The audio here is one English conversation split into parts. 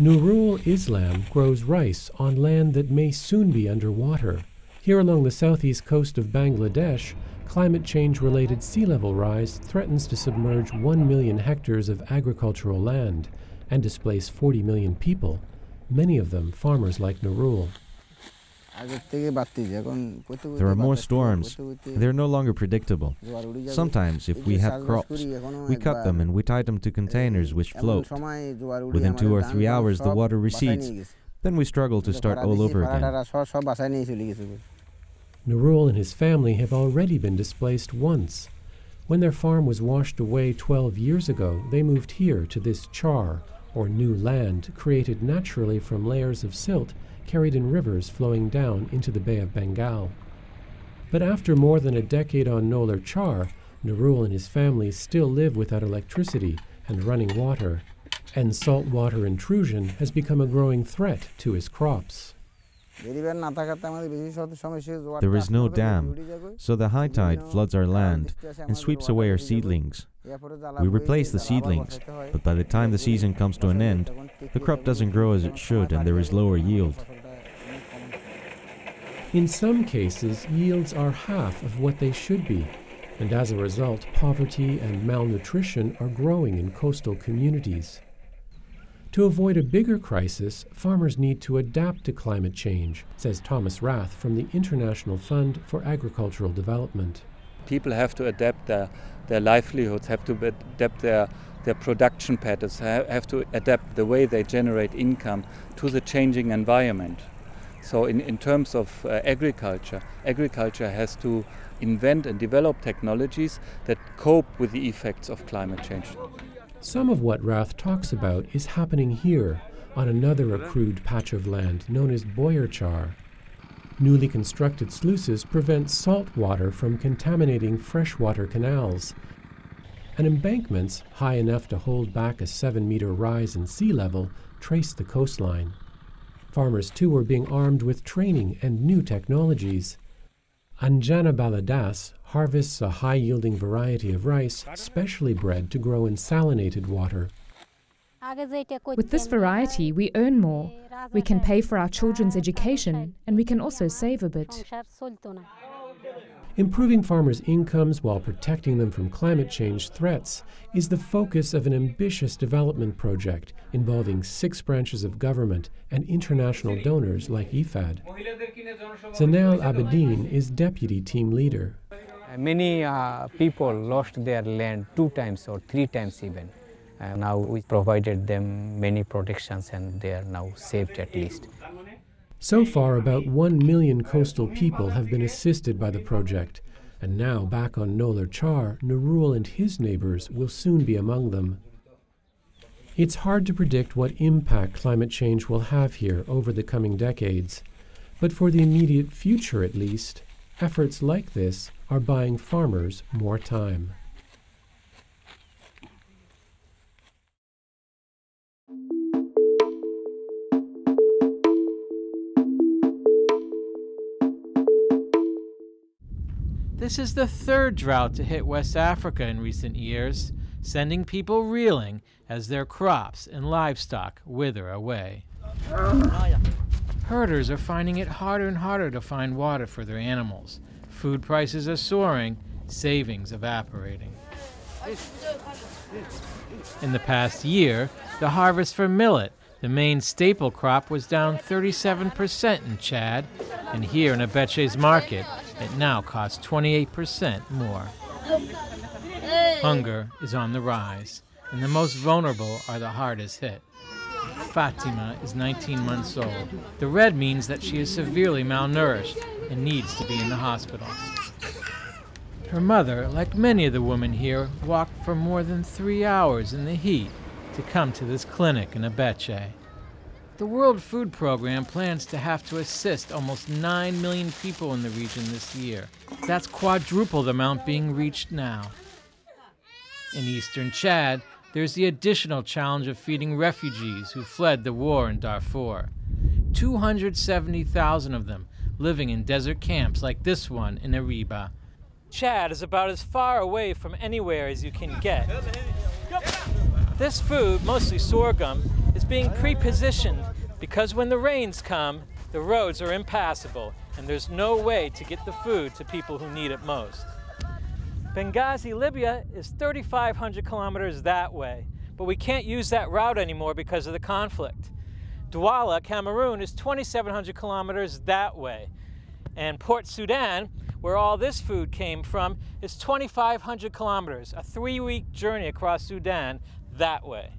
Nurul Islam grows rice on land that may soon be underwater. Here along the southeast coast of Bangladesh, climate change related sea level rise threatens to submerge 1 million hectares of agricultural land and displace 40 million people, many of them farmers like Nurul. There are more storms. They're no longer predictable. Sometimes, if we have crops, we cut them and we tie them to containers which float. Within two or three hours, the water recedes. Then we struggle to start all over again. Nurul and his family have already been displaced once. When their farm was washed away 12 years ago, they moved here to this char, or new land, created naturally from layers of silt carried in rivers flowing down into the Bay of Bengal. But after more than a decade on Nolar Char, Nurul and his family still live without electricity and running water, and saltwater intrusion has become a growing threat to his crops. There is no dam, so the high tide floods our land and sweeps away our seedlings. We replace the seedlings, but by the time the season comes to an end, the crop doesn't grow as it should and there is lower yield. In some cases, yields are half of what they should be, and as a result, poverty and malnutrition are growing in coastal communities. To avoid a bigger crisis, farmers need to adapt to climate change, says Thomas Rath from the International Fund for Agricultural Development. People have to adapt their their livelihoods, have to adapt their their production patterns, have to adapt the way they generate income to the changing environment. So, in, in terms of uh, agriculture, agriculture has to invent and develop technologies that cope with the effects of climate change. Some of what Rath talks about is happening here on another accrued patch of land known as Boyerchar. Newly constructed sluices prevent salt water from contaminating freshwater canals. And embankments, high enough to hold back a seven meter rise in sea level, trace the coastline. Farmers, too, are being armed with training and new technologies. Anjana Baladas harvests a high yielding variety of rice specially bred to grow in salinated water. With this variety, we earn more. We can pay for our children's education, and we can also save a bit. Improving farmers' incomes while protecting them from climate change threats is the focus of an ambitious development project involving six branches of government and international donors like IFAD. Zainul Abedin is deputy team leader. Many uh, people lost their land two times or three times even. Uh, now we provided them many protections and they are now saved at least. So far, about 1 million coastal people have been assisted by the project, and now back on Nolar Char, Nurul and his neighbors will soon be among them. It's hard to predict what impact climate change will have here over the coming decades, but for the immediate future at least, efforts like this are buying farmers more time. This is the third drought to hit West Africa in recent years, sending people reeling as their crops and livestock wither away. Herders are finding it harder and harder to find water for their animals. Food prices are soaring, savings evaporating. In the past year, the harvest for millet, the main staple crop, was down 37% in Chad, and here in Abeche's market, it now costs 28% more. Hunger is on the rise, and the most vulnerable are the hardest hit. Fatima is 19 months old. The red means that she is severely malnourished and needs to be in the hospital. Her mother, like many of the women here, walked for more than three hours in the heat to come to this clinic in Abeche. The World Food Program plans to have to assist almost 9 million people in the region this year. That's quadruple the amount being reached now. In eastern Chad, there's the additional challenge of feeding refugees who fled the war in Darfur. 270,000 of them living in desert camps like this one in Iriba. Chad is about as far away from anywhere as you can get. This food, mostly sorghum, is being pre-positioned because when the rains come, the roads are impassable and there's no way to get the food to people who need it most. Benghazi, Libya is 3,500 kilometers that way, but we can't use that route anymore because of the conflict. Douala, Cameroon is 2,700 kilometers that way. And Port Sudan, where all this food came from, is 2,500 kilometers, a three-week journey across Sudan that way.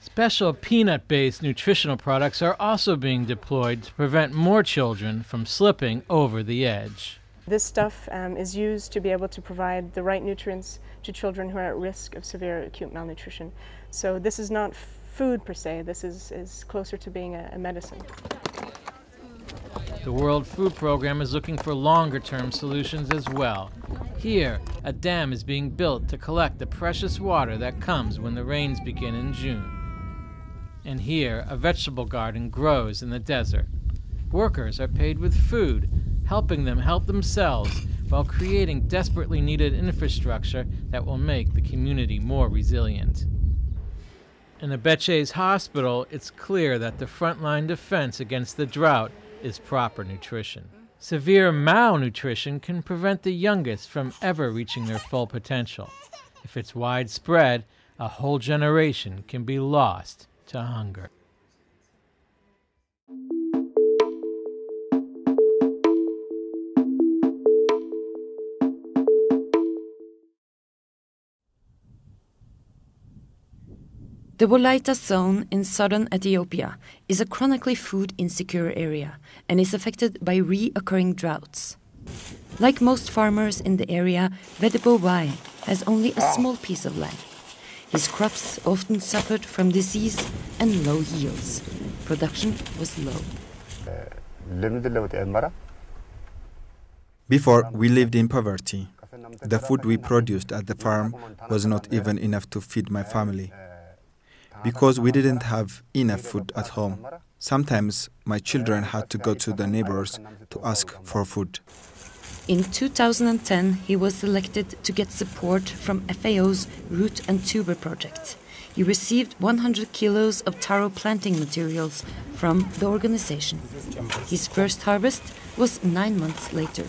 Special peanut-based nutritional products are also being deployed to prevent more children from slipping over the edge. This stuff um, is used to be able to provide the right nutrients to children who are at risk of severe acute malnutrition. So this is not food per se, this is, is closer to being a, a medicine. The World Food Program is looking for longer term solutions as well. Here, a dam is being built to collect the precious water that comes when the rains begin in June. And here, a vegetable garden grows in the desert. Workers are paid with food helping them help themselves while creating desperately needed infrastructure that will make the community more resilient. In Abeche's hospital, it's clear that the frontline defense against the drought is proper nutrition. Severe malnutrition can prevent the youngest from ever reaching their full potential. If it's widespread, a whole generation can be lost to hunger. The Wolaita zone in southern Ethiopia is a chronically food insecure area and is affected by reoccurring droughts. Like most farmers in the area, Vedebo Wai has only a small piece of land. His crops often suffered from disease and low yields. Production was low. Before, we lived in poverty. The food we produced at the farm was not even enough to feed my family because we didn't have enough food at home. Sometimes my children had to go to the neighbors to ask for food. In 2010, he was selected to get support from FAO's Root and Tuber project. He received 100 kilos of taro planting materials from the organization. His first harvest was nine months later.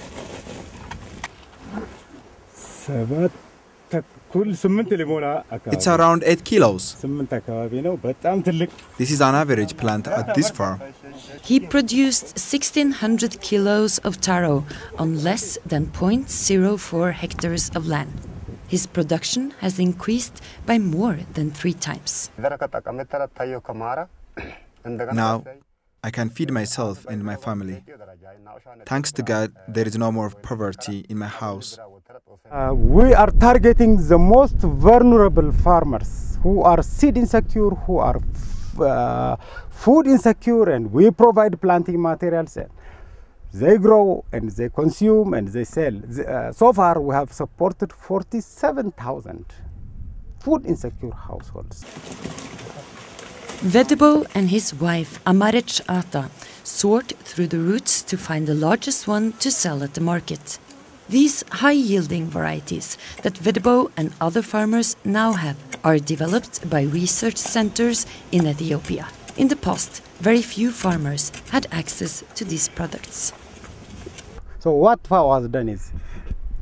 It's around 8 kilos. This is an average plant at this farm. He produced 1600 kilos of taro on less than 0.04 hectares of land. His production has increased by more than three times. Now, I can feed myself and my family. Thanks to God, there is no more poverty in my house. Uh, we are targeting the most vulnerable farmers who are seed insecure, who are uh, food insecure, and we provide planting materials. And they grow and they consume and they sell. Uh, so far, we have supported 47,000 food insecure households. Vedebo and his wife Amarech Ata sort through the roots to find the largest one to sell at the market. These high-yielding varieties that Vedebo and other farmers now have are developed by research centers in Ethiopia. In the past, very few farmers had access to these products. So what FAO has done is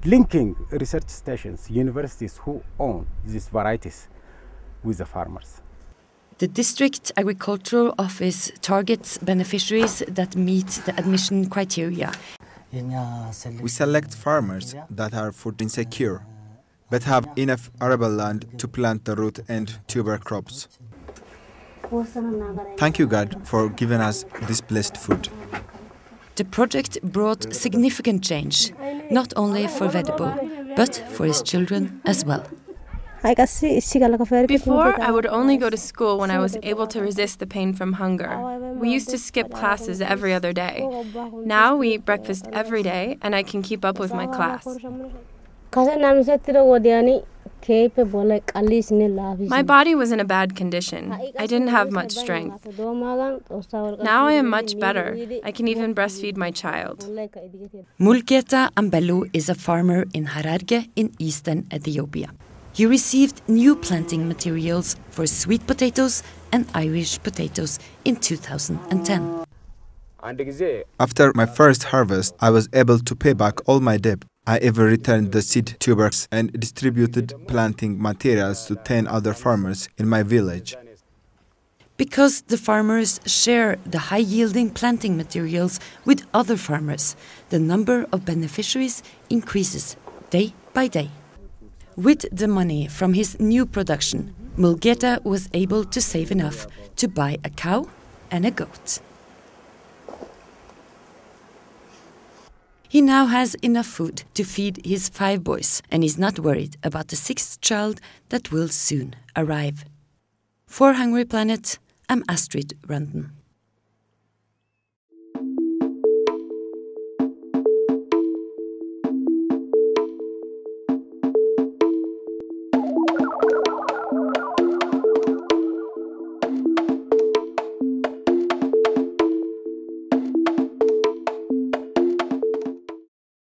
linking research stations, universities who own these varieties with the farmers. The district agricultural office targets beneficiaries that meet the admission criteria. We select farmers that are food insecure, but have enough arable land to plant the root and tuber crops. Thank you, God, for giving us this blessed food. The project brought significant change, not only for Vedebo, but for his children as well. Before, I would only go to school when I was able to resist the pain from hunger. We used to skip classes every other day. Now we eat breakfast every day, and I can keep up with my class. My body was in a bad condition. I didn't have much strength. Now I am much better. I can even breastfeed my child. Mulgeta Ambello is a farmer in Hararge in eastern Ethiopia. He received new planting materials for sweet potatoes and Irish potatoes in 2010. After my first harvest, I was able to pay back all my debt. I even returned the seed tubers and distributed planting materials to 10 other farmers in my village. Because the farmers share the high yielding planting materials with other farmers, the number of beneficiaries increases day by day. With the money from his new production, Mulgeta was able to save enough to buy a cow and a goat. He now has enough food to feed his five boys and is not worried about the sixth child that will soon arrive. For Hungry Planet, I'm Astrid Rundin.